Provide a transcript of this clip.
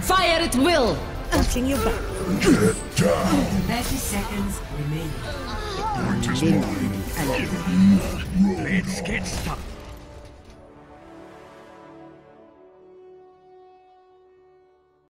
Fire at will! Watching your back. Get down. 30 seconds remaining. point is mine. Let's get stuck.